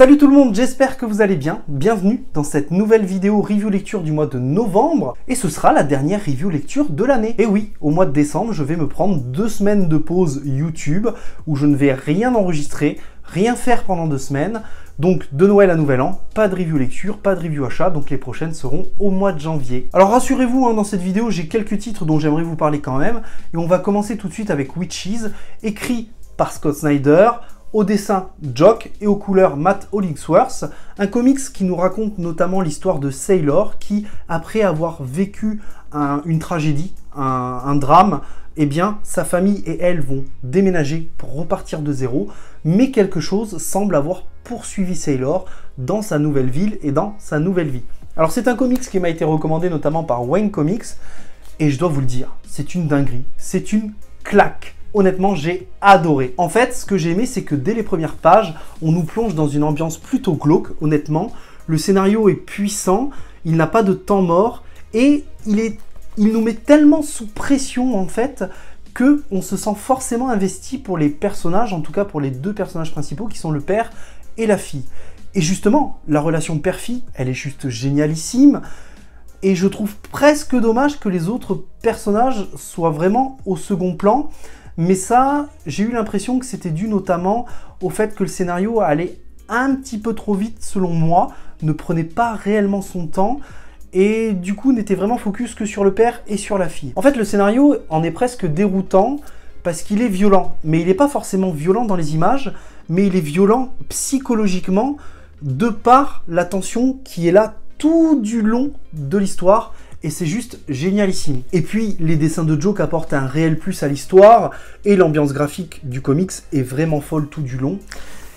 Salut tout le monde, j'espère que vous allez bien. Bienvenue dans cette nouvelle vidéo review lecture du mois de novembre. Et ce sera la dernière review lecture de l'année. Et oui, au mois de décembre, je vais me prendre deux semaines de pause YouTube où je ne vais rien enregistrer, rien faire pendant deux semaines. Donc de Noël à Nouvel An, pas de review lecture, pas de review achat, donc les prochaines seront au mois de janvier. Alors rassurez-vous, hein, dans cette vidéo, j'ai quelques titres dont j'aimerais vous parler quand même. Et on va commencer tout de suite avec Witches, écrit par Scott Snyder, au dessin Jock et aux couleurs Matt Hollingsworth, un comics qui nous raconte notamment l'histoire de Sailor qui, après avoir vécu une tragédie, un, drame, eh bien, sa famille et elle vont déménager pour repartir de zéro, mais quelque chose semble avoir poursuivi Sailor dans sa nouvelle ville et dans sa nouvelle vie. Alors c'est un comics qui m'a été recommandé notamment par Wayne Comics, et je dois vous le dire, c'est une dinguerie, c'est une claque honnêtement, j'ai adoré. En fait, ce que j'ai aimé, c'est que dès les premières pages, on nous plonge dans une ambiance plutôt glauque, honnêtement. Le scénario est puissant, il n'a pas de temps mort, et il, est, il nous met tellement sous pression, en fait, que on se sent forcément investi pour les personnages, en tout cas pour les deux personnages principaux, qui sont le père et la fille. Et justement, la relation père-fille, elle est juste génialissime. Et je trouve presque dommage que les autres personnages soient vraiment au second plan. Mais ça, j'ai eu l'impression que c'était dû notamment au fait que le scénario allait un petit peu trop vite selon moi, ne prenait pas réellement son temps et du coup n'était vraiment focus que sur le père et sur la fille. En fait, le scénario en est presque déroutant parce qu'il est violent, mais il n'est pas forcément violent dans les images, mais il est violent psychologiquement de par la tension qui est là tout du long de l'histoire et c'est juste génialissime. Et puis les dessins de Joke apportent un réel plus à l'histoire et l'ambiance graphique du comics est vraiment folle tout du long.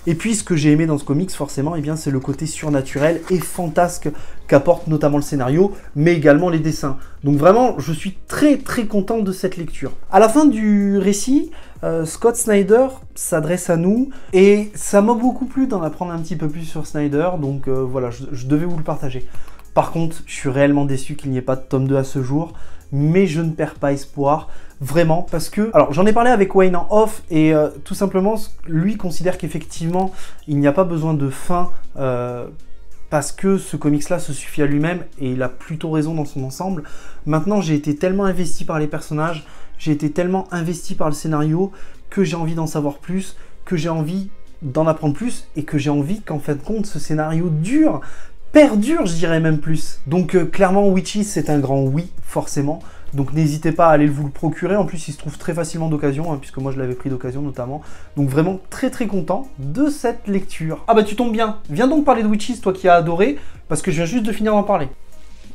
Et puis ce que j'ai aimé dans ce comics forcément, eh bien c'est le côté surnaturel et fantasque qu'apporte notamment le scénario, mais également les dessins. Donc vraiment, je suis très très content de cette lecture. À la fin du récit, euh, Scott Snyder s'adresse à nous et ça m'a beaucoup plu d'en apprendre un petit peu plus sur Snyder, donc euh, voilà, je devais vous le partager. Par contre, je suis réellement déçu qu'il n'y ait pas de tome 2 à ce jour, mais je ne perds pas espoir, vraiment, parce que... Alors, j'en ai parlé avec Wayne en off, et euh, tout simplement, lui considère qu'effectivement, il n'y a pas besoin de fin, euh, parce que ce comics-là se suffit à lui-même, et il a plutôt raison dans son ensemble. Maintenant, j'ai été tellement investi par les personnages, j'ai été tellement investi par le scénario, que j'ai envie d'en savoir plus, que j'ai envie d'en apprendre plus, et que j'ai envie qu'en fin de compte, ce scénario dure, perdure, je dirais même plus. Donc euh, clairement, Witches, c'est un grand oui, forcément. Donc n'hésitez pas à aller vous le procurer. En plus, il se trouve très facilement d'occasion, hein, puisque moi je l'avais pris d'occasion notamment. Donc vraiment très très content de cette lecture. Ah bah tu tombes bien. Viens donc parler de Witches, toi qui as adoré, parce que je viens juste de finir d'en parler.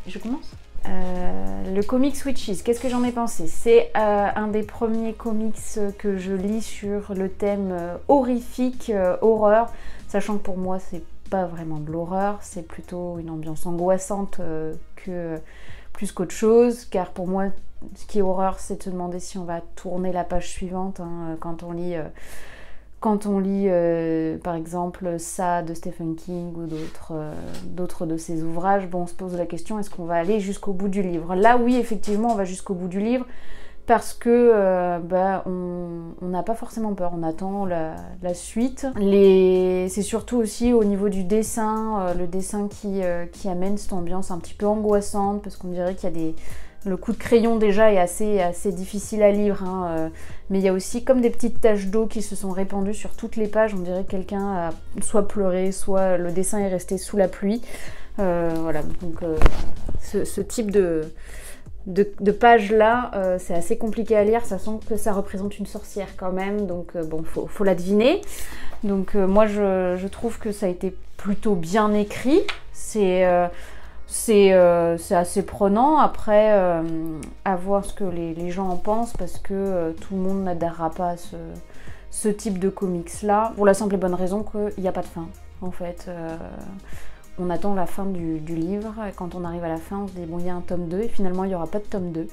Je commence? Euh, le comics Witches, qu'est-ce que j'en ai pensé? C'est euh, un des premiers comics que je lis sur le thème horrifique, horreur, sachant que pour moi c'est pas vraiment de l'horreur, c'est plutôt une ambiance angoissante euh, que plus qu'autre chose, car pour moi, ce qui est horreur, c'est de se demander si on va tourner la page suivante hein, quand on lit. Euh, quand on lit euh, par exemple ça de Stephen King ou d'autres de ses ouvrages, bon, on se pose la question est-ce qu'on va aller jusqu'au bout du livre? Là, oui, effectivement, on va jusqu'au bout du livre, parce que euh, bah, on n'a pas forcément peur, on attend la, suite. C'est surtout aussi au niveau du dessin, euh, le dessin euh, qui, amène cette ambiance un petit peu angoissante, parce qu'on dirait qu'il y a des... Le coup de crayon déjà est assez, assez difficile à lire, hein, mais il y a aussi comme des petites taches d'eau qui se sont répandues sur toutes les pages. On dirait que quelqu'un a soit pleuré, soit le dessin est resté sous la pluie. voilà, donc ce type de, de, pages-là, euh, c'est assez compliqué à lire, ça sent que ça représente une sorcière quand même, donc euh, bon, faut, faut, la deviner. Donc euh, moi, je, trouve que ça a été plutôt bien écrit. C'est assez prenant. Après, à voir ce que les, gens en pensent, parce que tout le monde n'adhérera pas à ce, ce type de comics-là, pour la simple et bonne raison qu'il n'y a pas de fin, en fait on attend la fin du, livre. Et quand on arrive à la fin, on se dit bon, il y a un tome 2 et finalement il n'y aura pas de tome 2.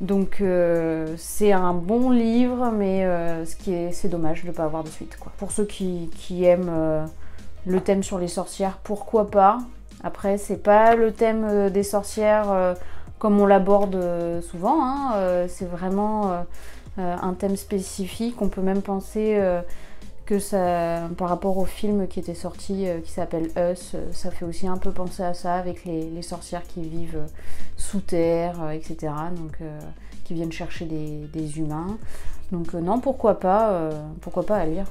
Donc euh, c'est un bon livre, mais euh, ce qui est, c'est dommage de ne pas avoir de suite. Pour ceux qui, aiment euh, le thème sur les sorcières, pourquoi pas? Après, c'est pas le thème des sorcières comme on l'aborde souvent. Hein. c'est vraiment un thème spécifique. On peut même penser que ça, par rapport au film qui était sorti, euh, qui s'appelle Us, euh, ça fait aussi un peu penser à ça, avec les, sorcières qui vivent euh, sous terre, etc. Donc, qui viennent chercher des, humains. Donc non, pourquoi pas, pourquoi pas à lire.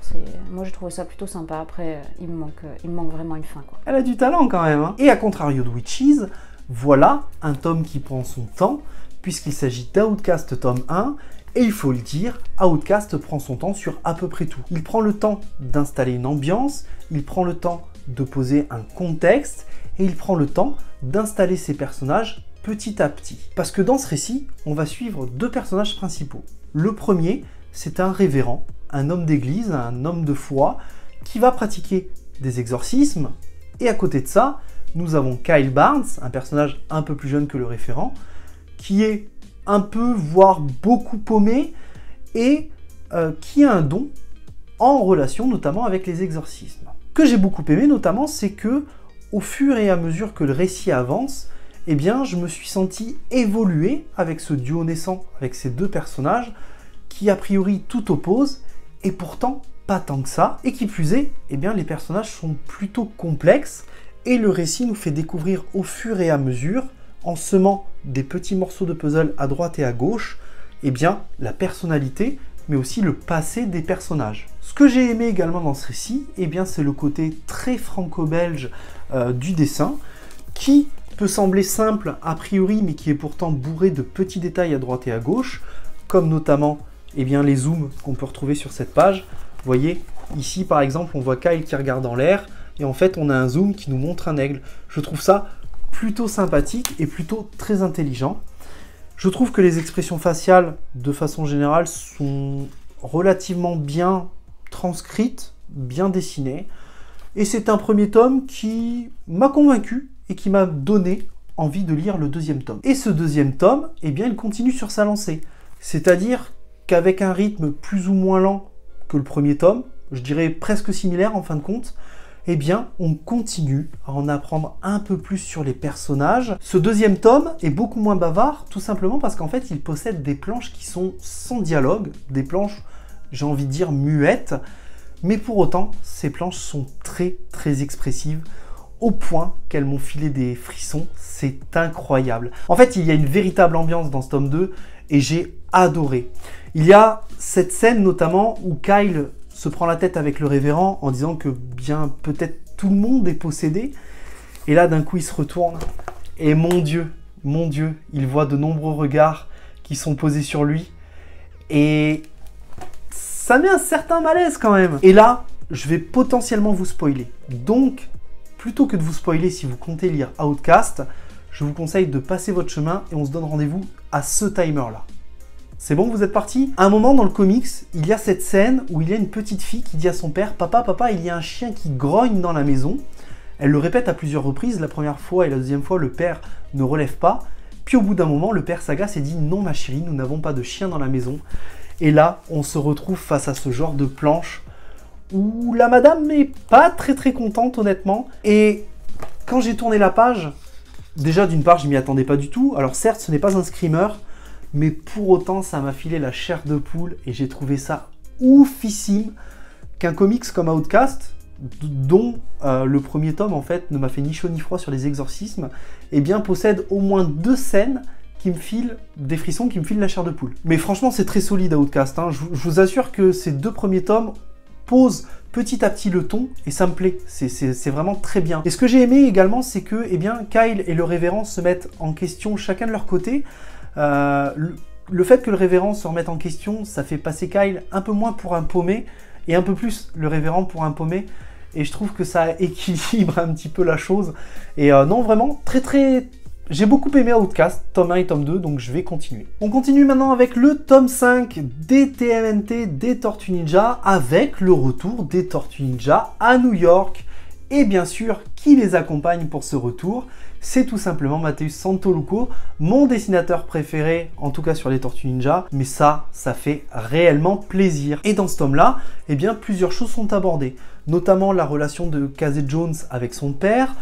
Moi, j'ai trouvé ça plutôt sympa. Après, il me manque, il manque vraiment une fin. Quoi. Elle a du talent quand même. Hein. Et à contrario de Witches, voilà un tome qui prend son temps, puisqu'il s'agit d'Outcast tome 1 et il faut le dire, Outcast prend son temps sur à peu près tout. Il prend le temps d'installer une ambiance, il prend le temps de poser un contexte, et il prend le temps d'installer ses personnages petit à petit. Parce que dans ce récit, on va suivre deux personnages principaux. Le premier, c'est un révérend, un homme d'église, un homme de foi, qui va pratiquer des exorcismes, et à côté de ça, nous avons Kyle Barnes, un personnage un peu plus jeune que le référent, qui est un peu, voire beaucoup paumé, et euh, qui a un don en relation notamment avec les exorcismes. Que j'ai beaucoup aimé notamment, c'est que au fur et à mesure que le récit avance, eh bien, je me suis senti évoluer avec ce duo naissant, avec ces deux personnages, qui a priori tout opposent, et pourtant pas tant que ça, et qui plus est, eh bien, les personnages sont plutôt complexes, et le récit nous fait découvrir au fur et à mesure en semant des petits morceaux de puzzle à droite et à gauche, eh bien, la personnalité, mais aussi le passé des personnages. Ce que j'ai aimé également dans ce récit, eh bien, c'est le côté très franco-belge euh, du dessin, qui peut sembler simple a priori, mais qui est pourtant bourré de petits détails à droite et à gauche, comme notamment eh les zooms qu'on peut retrouver sur cette page. Voyez, ici par exemple, on voit Kyle qui regarde dans l'air, et en fait, on a un zoom qui nous montre un aigle. Je trouve ça plutôt sympathique et plutôt très intelligent. Je trouve que les expressions faciales, de façon générale, sont relativement bien transcrites, bien dessinées. Et c'est un premier tome qui m'a convaincu et qui m'a donné envie de lire le deuxième tome. Et ce deuxième tome, eh bien, il continue sur sa lancée. C'est-à-dire qu'avec un rythme plus ou moins lent que le premier tome, je dirais presque similaire en fin de compte, eh bien, on continue à en apprendre un peu plus sur les personnages. Ce deuxième tome est beaucoup moins bavard, tout simplement parce qu'en fait, il possède des planches qui sont sans dialogue, des planches, j'ai envie de dire, muettes, mais pour autant, ces planches sont très, très expressives, au point qu'elles m'ont filé des frissons, c'est incroyable. En fait, il y a une véritable ambiance dans ce tome 2, et j'ai adoré. Il y a cette scène notamment où Kyle se prend la tête avec le révérend en disant que bien peut-être tout le monde est possédé. Et là, d'un coup, il se retourne. Et mon Dieu, mon Dieu, il voit de nombreux regards qui sont posés sur lui. Et ça met un certain malaise quand même. Et là, je vais potentiellement vous spoiler. Donc, plutôt que de vous spoiler si vous comptez lire Outcast, je vous conseille de passer votre chemin et on se donne rendez-vous à ce timer-là. C'est bon, vous êtes parti? À un moment dans le comics, il y a cette scène où il y a une petite fille qui dit à son père Papa, papa, il y a un chien qui grogne dans la maison. Elle le répète à plusieurs reprises, la première fois et la deuxième fois, le père ne relève pas. Puis au bout d'un moment, le père s'agace et dit Non, ma chérie, nous n'avons pas de chien dans la maison. Et là, on se retrouve face à ce genre de planche où la madame n'est pas très très contente, honnêtement. Et quand j'ai tourné la page, déjà d'une part, je m'y attendais pas du tout. Alors certes, ce n'est pas un screamer, mais pour autant ça m'a filé la chair de poule et j'ai trouvé ça oufissime qu'un comics comme Outcast, dont euh, le premier tome en fait ne m'a fait ni chaud ni froid sur les exorcismes, eh bien possède au moins deux scènes qui me filent des frissons, qui me filent la chair de poule. Mais franchement c'est très solide Outcast, hein. je, vous assure que ces deux premiers tomes posent petit à petit le ton et ça me plaît, c'est vraiment très bien. Et ce que j'ai aimé également c'est que eh bien, Kyle et le révérend se mettent en question chacun de leur côté, euh, le, fait que le révérend se remette en question, ça fait passer Kyle un peu moins pour un paumé et un peu plus le révérend pour un paumé. Et je trouve que ça équilibre un petit peu la chose. Et euh, non, vraiment, très très... J'ai beaucoup aimé Outcast, tome 1 et tome 2, donc je vais continuer. On continue maintenant avec le tome 5 des TMNT des Tortues Ninja, avec le retour des Tortues Ninja à New York. Et bien sûr, qui les accompagne pour ce retour? C'est tout simplement Mateus Santoluco, mon dessinateur préféré, en tout cas sur les Tortues Ninja, mais ça, ça fait réellement plaisir. Et dans ce tome-là, eh bien, plusieurs choses sont abordées, notamment la relation de Casey Jones avec son père,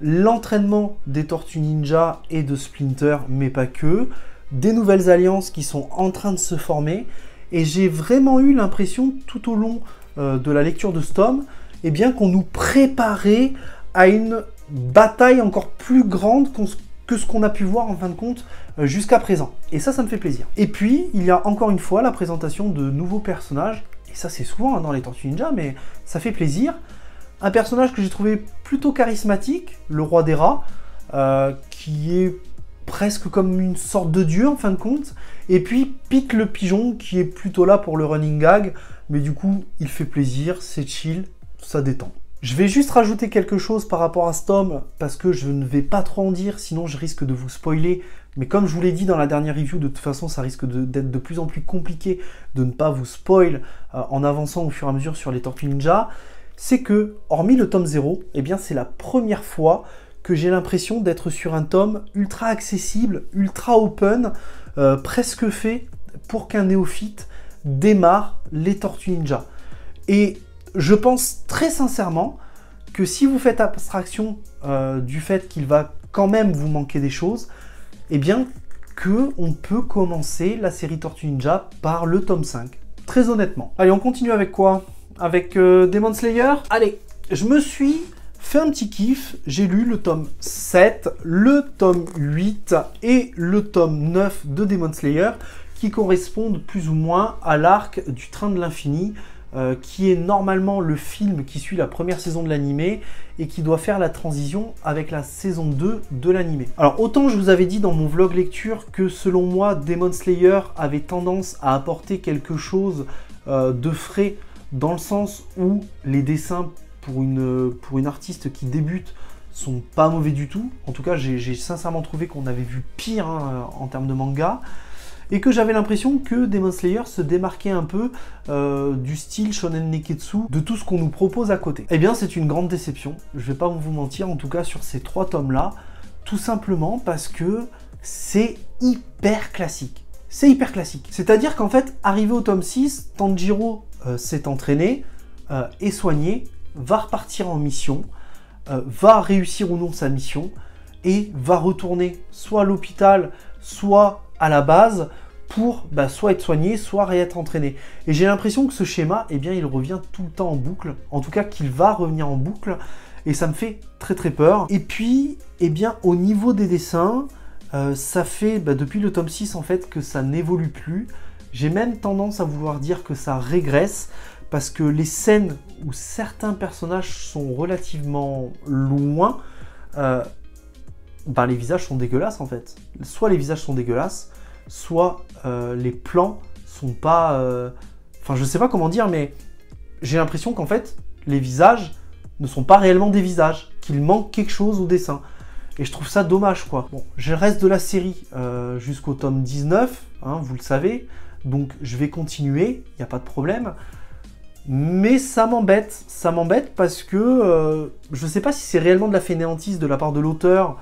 l'entraînement des Tortues Ninja et de Splinter, mais pas que, des nouvelles alliances qui sont en train de se former, et j'ai vraiment eu l'impression tout au long euh, de la lecture de ce tome, eh bien qu'on nous préparait à une bataille encore plus grande que ce qu'on a pu voir en fin de compte euh, jusqu'à présent. Et ça, ça me fait plaisir. Et puis, il y a encore une fois la présentation de nouveaux personnages, et ça c'est souvent hein, dans les Tortues Ninja, mais ça fait plaisir. Un personnage que j'ai trouvé plutôt charismatique, le roi des rats, euh, qui est presque comme une sorte de dieu en fin de compte. Et puis Pete le pigeon qui est plutôt là pour le running gag, mais du coup il fait plaisir, c'est chill, ça détend. Je vais juste rajouter quelque chose par rapport à ce tome, parce que je ne vais pas trop en dire, sinon je risque de vous spoiler. Mais comme je vous l'ai dit dans la dernière review, de toute façon ça risque d'être de, plus en plus compliqué de ne pas vous spoil euh, en avançant au fur et à mesure sur les Tortues Ninja. C'est que, hormis le tome 0, eh bien c'est la première fois que j'ai l'impression d'être sur un tome ultra accessible, ultra open, euh, presque fait pour qu'un néophyte démarre les Tortues Ninja. Et je pense très sincèrement que si vous faites abstraction euh, du fait qu'il va quand même vous manquer des choses, eh bien que on peut commencer la série Tortue Ninja par le tome 5. Très honnêtement. Allez, on continue avec quoi? Avec euh, Demon Slayer? Allez, je me suis fait un petit kiff, j'ai lu le tome 7, le tome 8 et le tome 9 de Demon Slayer qui correspondent plus ou moins à l'arc du train de l'infini euh, qui est normalement le film qui suit la première saison de l'animé et qui doit faire la transition avec la saison 2 de l'animé. Alors autant je vous avais dit dans mon vlog lecture que selon moi Demon Slayer avait tendance à apporter quelque chose euh, de frais dans le sens où les dessins pour une, pour une artiste qui débute sont pas mauvais du tout. En tout cas, j'ai sincèrement trouvé qu'on avait vu pire hein, en termes de manga. Et que j'avais l'impression que Demon Slayer se démarquait un peu euh, du style Shonen Neketsu, de tout ce qu'on nous propose à côté. Eh bien, c'est une grande déception. Je vais pas vous mentir, en tout cas sur ces trois tomes-là. Tout simplement parce que c'est hyper classique. C'est hyper classique. C'est-à-dire qu'en fait, arrivé au tome 6, Tanjiro euh, s'est entraîné, euh, et soigné, va repartir en mission, va réussir ou non sa mission, et va retourner soit à l'hôpital, soit à la base, pour bah, soit être soigné, soit réêtre entraîné. Et j'ai l'impression que ce schéma, eh bien, il revient tout le temps en boucle, en tout cas qu'il va revenir en boucle, et ça me fait très très peur. Et puis, eh bien, au niveau des dessins, euh, ça fait bah, depuis le tome 6 en fait que ça n'évolue plus. J'ai même tendance à vouloir dire que ça régresse parce que les scènes où certains personnages sont relativement loin, euh, ben les visages sont dégueulasses en fait. Soit les visages sont dégueulasses, soit euh, les plans sont pas... Euh, enfin je sais pas comment dire, mais j'ai l'impression qu'en fait les visages ne sont pas réellement des visages, qu'il manque quelque chose au dessin. Et je trouve ça dommage quoi. Bon, je reste de la série jusqu'au tome 19, hein, vous le savez, donc je vais continuer, il n'y a pas de problème. Mais ça m'embête, ça m'embête parce que euh, je ne sais pas si c'est réellement de la fainéantise de la part de l'auteur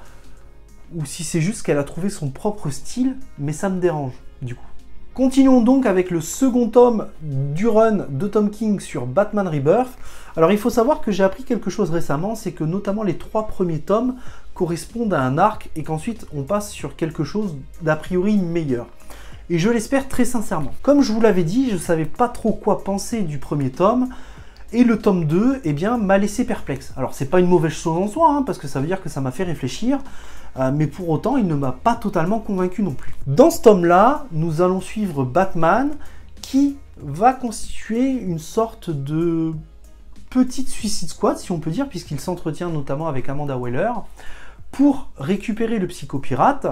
ou si c'est juste qu'elle a trouvé son propre style, mais ça me dérange du coup. Continuons donc avec le second tome du run de Tom King sur Batman Rebirth. Alors il faut savoir que j'ai appris quelque chose récemment, c'est que notamment les trois premiers tomes correspondent à un arc et qu'ensuite on passe sur quelque chose d'a priori meilleur et je l'espère très sincèrement. Comme je vous l'avais dit, je ne savais pas trop quoi penser du premier tome, et le tome 2, eh bien, m'a laissé perplexe. Alors, c'est pas une mauvaise chose en soi, hein, parce que ça veut dire que ça m'a fait réfléchir, euh, mais pour autant, il ne m'a pas totalement convaincu non plus. Dans ce tome-là, nous allons suivre Batman, qui va constituer une sorte de petite Suicide Squad, si on peut dire, puisqu'il s'entretient notamment avec Amanda Weller, pour récupérer le psychopirate,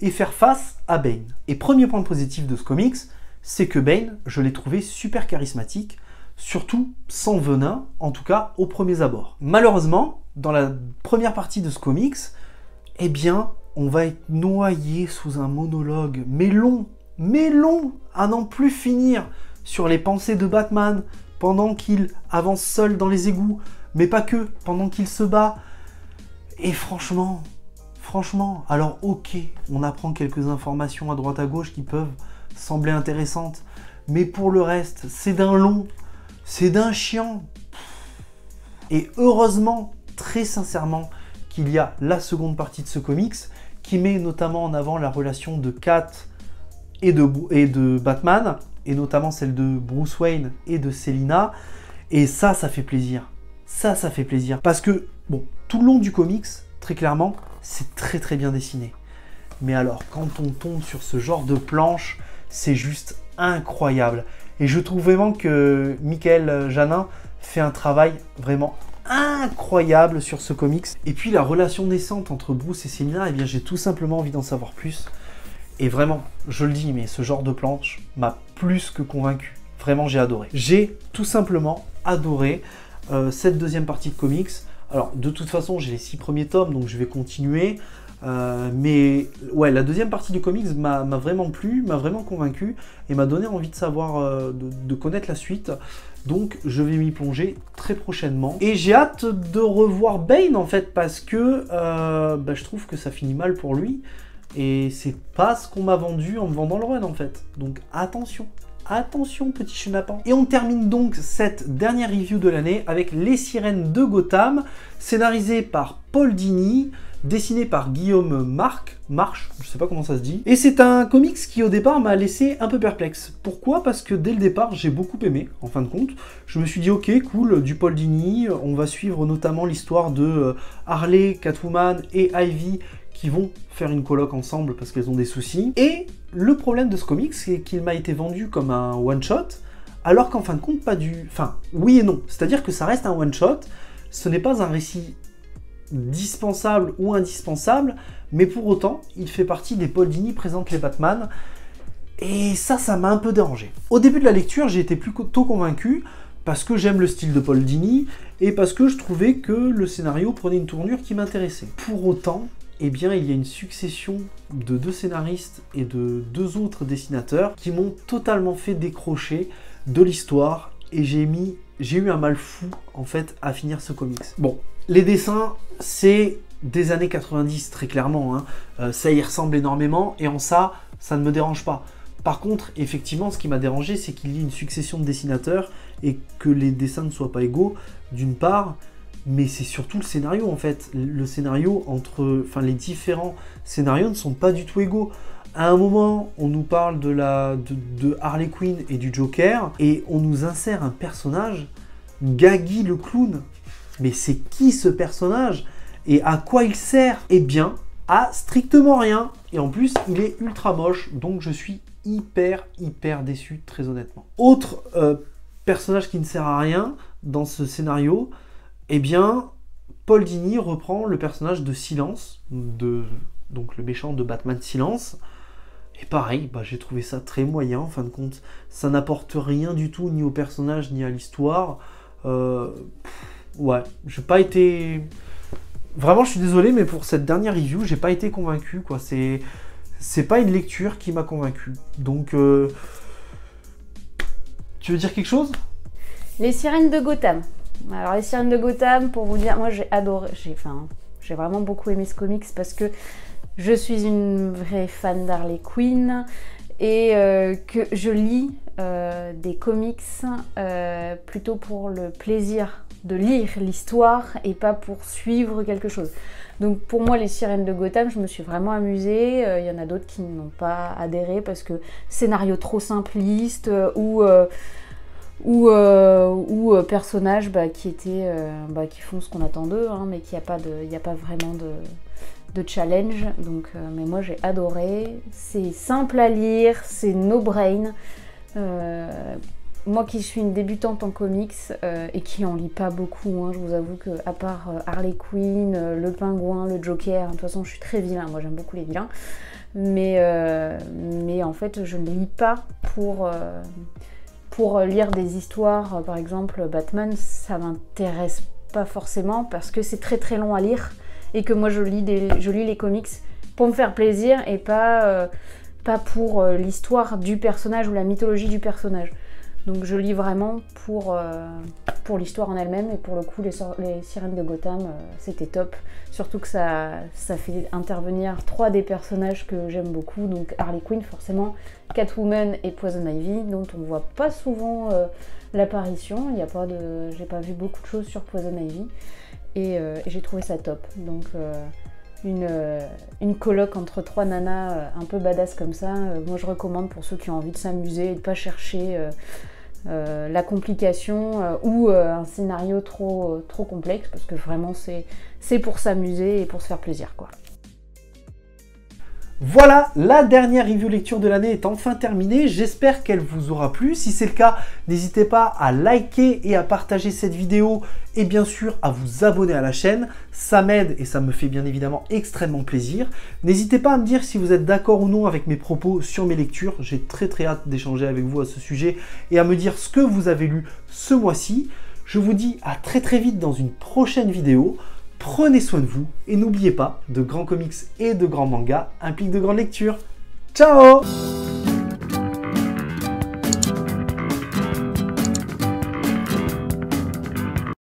et faire face à Bane. Et premier point positif de ce comics, c'est que Bane, je l'ai trouvé super charismatique, surtout sans venin, en tout cas au premier abord. Malheureusement, dans la première partie de ce comics, eh bien, on va être noyé sous un monologue, mais long, mais long, à n'en plus finir, sur les pensées de Batman, pendant qu'il avance seul dans les égouts, mais pas que, pendant qu'il se bat. Et franchement, Franchement, alors ok, on apprend quelques informations à droite à gauche qui peuvent sembler intéressantes, mais pour le reste, c'est d'un long, c'est d'un chiant. Et heureusement, très sincèrement, qu'il y a la seconde partie de ce comics qui met notamment en avant la relation de Kat et de, Batman, et notamment celle de Bruce Wayne et de Selina, Et ça, ça fait plaisir. Ça, ça fait plaisir. Parce que, bon, tout le long du comics, très clairement, c'est très très bien dessiné. Mais alors, quand on tombe sur ce genre de planche, c'est juste incroyable. Et je trouve vraiment que Michael Janin fait un travail vraiment incroyable sur ce comics. Et puis la relation naissante entre Bruce et Selina, eh bien j'ai tout simplement envie d'en savoir plus. Et vraiment, je le dis, mais ce genre de planche m'a plus que convaincu. Vraiment, j'ai adoré. J'ai tout simplement adoré euh, cette deuxième partie de comics. Alors, de toute façon, j'ai les six premiers tomes, donc je vais continuer. Euh, mais ouais, la deuxième partie du comics m'a vraiment plu, m'a vraiment convaincu et m'a donné envie de savoir, euh, de, connaître la suite. Donc je vais m'y plonger très prochainement. Et j'ai hâte de revoir Bane en fait parce que bah, je trouve que ça finit mal pour lui. Et c'est pas ce qu'on m'a vendu en me vendant le run en fait. Donc attention. Attention petit chenapan. Et on termine donc cette dernière review de l'année avec Les Sirènes de Gotham, scénarisé par Paul Dini, dessiné par Guillaume Marc, Marche, je sais pas comment ça se dit. Et c'est un comics qui au départ m'a laissé un peu perplexe. Pourquoi? Parce que dès le départ j'ai beaucoup aimé, en fin de compte. Je me suis dit ok, cool, du Paul on va suivre notamment l'histoire de euh, Harley, Catwoman et Ivy qui vont faire une coloc ensemble parce qu'elles ont des soucis. Et le problème de ce comics, c'est qu'il m'a été vendu comme un one-shot, alors qu'en fin de compte, pas du... Enfin, oui et non. C'est-à-dire que ça reste un one-shot, ce n'est pas un récit dispensable ou indispensable, mais pour autant, il fait partie des Paul Dini présente les Batman, et ça, ça m'a un peu dérangé. Au début de la lecture, j'ai été plutôt convaincu, parce que j'aime le style de Paul Dini, et parce que je trouvais que le scénario prenait une tournure qui m'intéressait. Pour autant, eh bien, il y a une succession de deux scénaristes et de deux autres dessinateurs qui m'ont totalement fait décrocher de l'histoire et j'ai j'ai eu un mal fou en fait à finir ce comics. Bon, les dessins, c'est des années 90 très clairement, hein. euh, ça y ressemble énormément et en ça, ça ne me dérange pas. Par contre, effectivement, ce qui m'a dérangé, c'est qu'il y ait une succession de dessinateurs et que les dessins ne soient pas égaux, d'une part, mais c'est surtout le scénario en fait. Le scénario entre, enfin les différents scénarios ne sont pas du tout égaux. À un moment, on nous parle de, de, Harley Quinn et du Joker, et on nous insère un personnage, Gaggy le clown. Mais c'est qui ce personnage Et à quoi il sert? Eh bien, à strictement rien. Et en plus, il est ultra moche, donc je suis hyper, hyper déçu, très honnêtement. Autre euh, personnage qui ne sert à rien dans ce scénario, eh bien, Paul Dini reprend le personnage de Silence, de, donc le méchant de Batman Silence. Et pareil, bah, j'ai trouvé ça très moyen en fin de compte. Ça n'apporte rien du tout ni au personnage ni à l'histoire. Euh, ouais, j'ai pas été. Vraiment, je suis désolé, mais pour cette dernière review, j'ai pas été convaincu. Quoi. C'est, c'est pas une lecture qui m'a convaincu. Donc, euh, tu veux dire quelque chose? Les sirènes de Gotham. Alors les sirènes de Gotham, pour vous dire, moi j'ai adoré, j'ai enfin, j'ai vraiment beaucoup aimé ce comics parce que je suis une vraie fan d'Harley Quinn et euh, que je lis euh, des comics plutôt pour le plaisir de lire l'histoire et pas pour suivre quelque chose. Donc pour moi, les sirènes de Gotham, je me suis vraiment amusée. Il y en a d'autres qui n'ont pas adhéré parce que scénario trop simpliste ou ou, euh, ou euh, personnages bah, qui étaient euh, bah, qui font ce qu'on attend d'eux, hein, mais qu'il n'y a pas de, a pas vraiment de, challenge. Donc, mais moi j'ai adoré. C'est simple à lire, c'est no brain. Moi qui suis une débutante en comics et qui en lit pas beaucoup, hein, je vous avoue que à part Harley Quinn, le pingouin, le Joker, de toute façon je suis très vilain. Moi j'aime beaucoup les vilains, mais mais en fait je ne lis pas pour pour lire des histoires, euh, par exemple Batman, ça m'intéresse pas forcément parce que c'est très très long à lire et que moi je lis, des, je lis les comics pour me faire plaisir et pas, euh, pas pour euh, l'histoire du personnage ou la mythologie du personnage. Donc je lis vraiment pour, euh, pour l'histoire en elle-même et pour le coup les, sirènes de Gotham euh, c'était top. Surtout que ça, ça fait intervenir trois des personnages que j'aime beaucoup, donc Harley Quinn forcément, Catwoman et Poison Ivy, dont on voit pas souvent euh, l'apparition. Il y a pas de. J'ai pas vu beaucoup de choses sur Poison Ivy. Et, et j'ai trouvé ça top. Donc une, une colloque entre trois nanas un peu badass comme ça, moi je recommande pour ceux qui ont envie de s'amuser et de pas chercher euh, la complication euh, ou un scénario trop, trop complexe, parce que vraiment c'est pour s'amuser et pour se faire plaisir. quoi. Voilà, la dernière review lecture de l'année est enfin terminée. J'espère qu'elle vous aura plu. Si c'est le cas, n'hésitez pas à liker et à partager cette vidéo et bien sûr à vous abonner à la chaîne. Ça m'aide et ça me fait bien évidemment extrêmement plaisir. N'hésitez pas à me dire si vous êtes d'accord ou non avec mes propos sur mes lectures. J'ai très très hâte d'échanger avec vous à ce sujet et à me dire ce que vous avez lu ce mois-ci. Je vous dis à très très vite dans une prochaine vidéo. Prenez soin de vous et n'oubliez pas, de grands comics et de grands mangas impliquent de grandes lectures. Ciao